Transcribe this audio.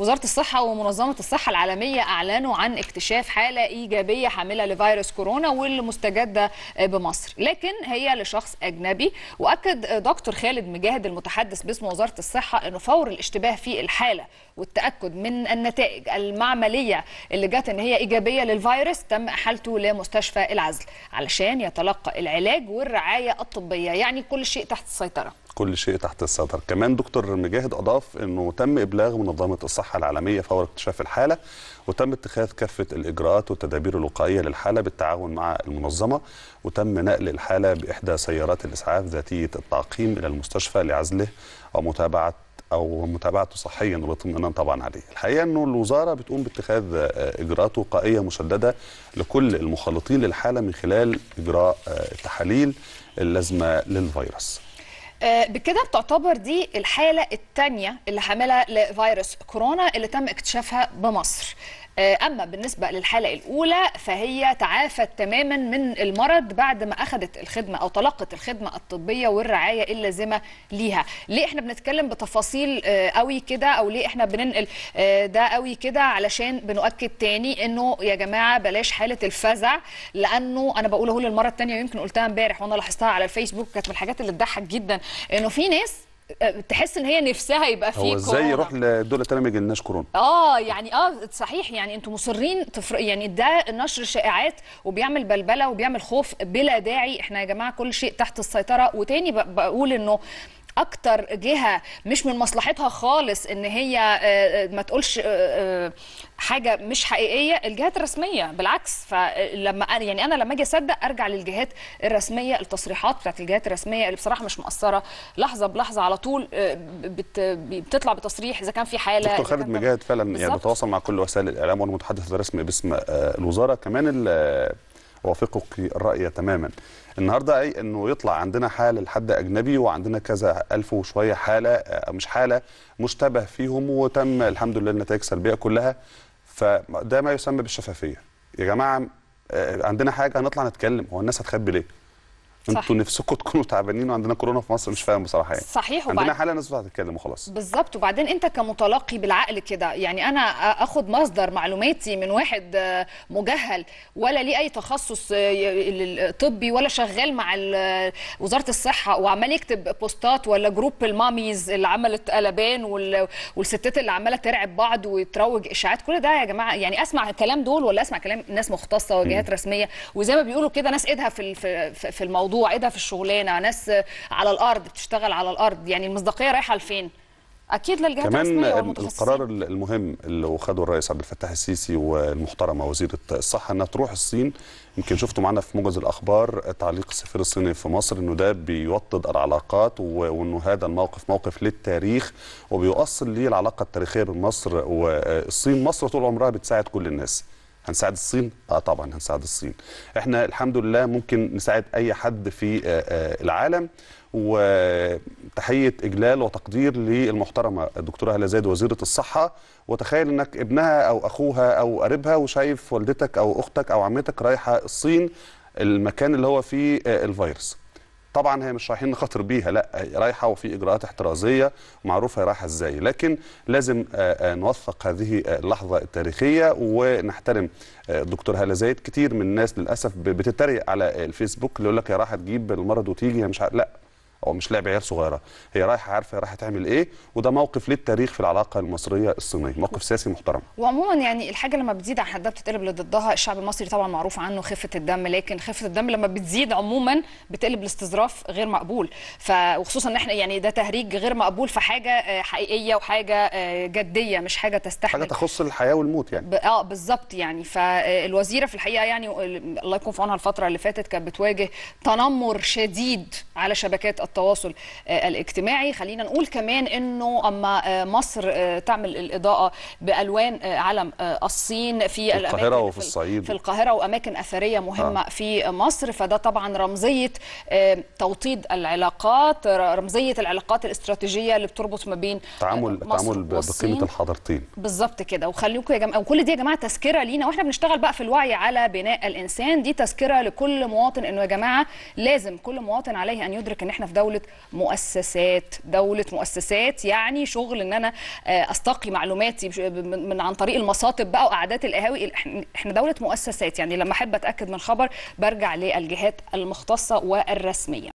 وزارة الصحة ومنظمة الصحة العالمية أعلنوا عن اكتشاف حالة إيجابية حاملة لفيروس كورونا والمستجدة بمصر لكن هي لشخص أجنبي. وأكد دكتور خالد مجاهد المتحدث باسم وزارة الصحة أنه فور الاشتباه في الحالة والتأكد من النتائج المعملية اللي جت أن هي إيجابية للفيروس تم إحالته لمستشفى العزل علشان يتلقى العلاج والرعاية الطبية يعني كل شيء تحت السيطرة. كل شيء تحت السيطرة كمان دكتور مجاهد أضاف أنه تم إبلاغ منظمة الصحة العالمية فور اكتشاف الحالة وتم اتخاذ كافة الإجراءات والتدابير الوقائية للحالة بالتعاون مع المنظمة وتم نقل الحالة بإحدى سيارات الإسعاف ذاتية التعقيم إلى المستشفى لعزله أو متابعة أو متابعته صحيا والاطمئنان طبعا عليه. الحقيقة إنه الوزارة بتقوم باتخاذ إجراءات وقائية مشددة لكل المخالطين للحالة من خلال إجراء التحاليل اللازمة للفيروس. بكده بتعتبر دي الحالة الثانية اللي حاملة لفيروس كورونا اللي تم اكتشافها بمصر. أما بالنسبة للحالة الأولى فهي تعافت تماما من المرض بعد ما أخذت الخدمة أو تلقت الخدمة الطبية والرعاية اللازمة ليها. ليه إحنا بنتكلم بتفاصيل قوي كده؟ أو ليه إحنا بننقل ده قوي كده؟ علشان بنؤكد تاني إنه يا جماعة بلاش حالة الفزع لأنه أنا بقول أهو للمرة الثانية ويمكن قلتها امبارح وأنا لاحظتها على الفيسبوك كانت من الحاجات اللي تضحك جدا إنه في ناس تحس إن هي نفسها يبقى في هو إزاي يروح لدولة ثانية ما يجيلناش كورونا؟ آه يعني آه صحيح يعني أنتم مصرين تفر... يعني ده نشر شائعات وبيعمل بلبلة وبيعمل خوف بلا داعي. إحنا يا جماعة كل شيء تحت السيطرة. وتاني بقول إنه أكتر جهة مش من مصلحتها خالص إن هي ما تقولش حاجة مش حقيقية الجهات الرسمية. بالعكس فلما يعني أنا لما أجي أصدق أرجع للجهات الرسمية التصريحات بتاعت الجهات الرسمية اللي بصراحة مش مقصرة. لحظة بلحظة على طول بت بتطلع بتصريح إذا كان في حالة. دكتور خالد مجاهد فعلا. يعني بيتواصل مع كل وسائل الإعلام والمتحدث الرسمي باسم الوزارة. كمان أوافقك الرأي تماما. النهارده أي إنه يطلع عندنا حالة لحد أجنبي وعندنا كذا ألف وشوية حالة مش حالة مشتبه فيهم وتم الحمد لله النتائج سلبية كلها. فده ما يسمى بالشفافية. يا جماعة عندنا حاجة هنطلع نتكلم هو الناس هتخبي ليه؟ أنتوا نفسكم تكونوا تعبانين وعندنا كورونا في مصر مش فاهم بصراحة يعني. صحيح عندنا حالة الناس هتتكلم وخلاص. بالظبط. وبعدين انت كمتلقي بالعقل كده يعني أنا أخد مصدر معلوماتي من واحد مجهل ولا ليه أي تخصص طبي ولا شغال مع وزارة الصحة وعمال يكتب بوستات ولا group ال mommies اللي عملت قلبان والستات اللي عمالة ترعب بعض وتروج إشاعات. كل ده يا جماعة يعني أسمع الكلام دول ولا أسمع كلام ناس مختصة وجهات رسمية؟ وزي ما بيقولوا كده ناس إيدها في في الموضوع الموضوع ايدها في الشغلانة؟ ناس على الأرض بتشتغل على الأرض. يعني المصداقية رايحة لفين؟ أكيد للجهات الرسمية كمان القرار المهم اللي خده الرئيس عبد الفتاح السيسي والمحترمة وزيره الصحة إنها تروح الصين. يمكن شفتوا معانا في موجز الأخبار تعليق السفير الصيني في مصر إنه ده بيوطد العلاقات وإنه هذا الموقف موقف للتاريخ وبيؤصل للعلاقه التاريخية بين مصر والصين. مصر طول عمرها بتساعد كل الناس. هنساعد الصين؟ آه طبعا هنساعد الصين. إحنا الحمد لله ممكن نساعد أي حد في العالم وتحية إجلال وتقدير للمحترمة الدكتورة هلا زايد وزيرة الصحة وتخيل إنك ابنها أو أخوها أو قريبها وشايف والدتك أو أختك أو عمتك رايحة الصين المكان اللي هو فيه الفيروس. طبعا هي مش رايحين نخاطر بيها لا رايحة وفي إجراءات احترازية ومعروفة هي رايحة إزاي. لكن لازم نوثق هذه اللحظة التاريخية ونحترم الدكتور هالة زايد. كتير من الناس للأسف بتتريق على الفيسبوك اللي يقول لك هي رايحه تجيب المرض وتيجي مش لا. هو مش لعب عيال صغيرة. هي رايحة عارفة هي رايحة تعمل إيه وده موقف للتاريخ في العلاقة المصرية الصينية موقف سياسي محترم. وعموما يعني الحاجة لما بتزيد عن حدها بتتقلب لضدها. الشعب المصري طبعا معروف عنه خفة الدم لكن خفة الدم لما بتزيد عموما بتقلب لاستظراف غير مقبول. ف وخصوصا إن إحنا يعني ده تهريج غير مقبول في حاجة حقيقية وحاجة جدية مش حاجة تستحمل. حاجة تخص الحياة والموت يعني. ب... آه بالظبط يعني. فالوزيره في الحقيقة يعني الله يكون في عونها الفترة اللي فاتت كانت بتواجه تنمر شديد على شبكات التواصل الاجتماعي. خلينا نقول كمان إنه أما مصر تعمل الإضاءة بألوان علم الصين في, في القاهرة وفي الصعيد. في القاهرة وأماكن أثرية مهمة آه. في مصر. فده طبعا رمزية توطيد العلاقات رمزية العلاقات الاستراتيجية اللي بتربط ما بين تعامل تعامل بقيمة الحضارتين بالظبط كده. وخليكم يا جماعة وكل دي يا جماعة تذكرة لينا وإحنا بنشتغل بقى في الوعي على بناء الإنسان. دي تذكرة لكل مواطن إنه يا جماعة لازم كل مواطن عليه أن يدرك إن إحنا في دولة دولة مؤسسات. دولة مؤسسات يعني شغل إن أنا آه، أستقي معلوماتي من عن طريق المصاطب بقى وقعدات القهاوي. إحنا دولة مؤسسات يعني لما أحب أتأكد من خبر برجع للجهات المختصة والرسمية.